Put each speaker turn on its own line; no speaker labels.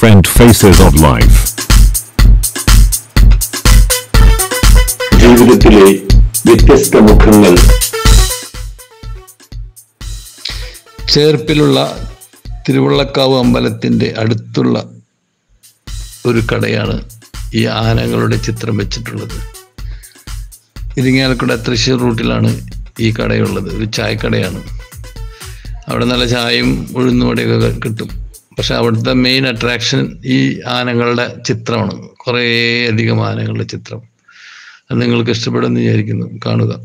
different faces of life.
ജീവിതത്തിലെ വ്യത്യസ്ത മുഖങ്ങൾ.
ചേർപ്പിലുള്ള തിരുവള്ളക്കാവ് അമ്പലത്തിന്റെ അടുത്തുള്ള ഒരു കടയാണ് ഈ ആനകളുടെ ചിത്രം വെച്ചിട്ടുള്ളത്. ഇരിങ്ങാലക്കുട തൃശ്ശൂർ റൂട്ടിലാണ് ഈ കടയുള്ളത്. ഒരു ചായക്കടയാണ്. അവിടെ നല്ല ചായയും ഉഴുന്നുവടയൊക്കെ കിട്ടും. പക്ഷെ അവിടുത്തെ മെയിൻ അട്രാക്ഷൻ ഈ ആനകളുടെ ചിത്രമാണ്. കുറേ അധികം ആനകളുടെ ചിത്രം. അത് നിങ്ങൾക്ക് ഇഷ്ടപ്പെടുമെന്ന് വിചാരിക്കുന്നു. കാണുക.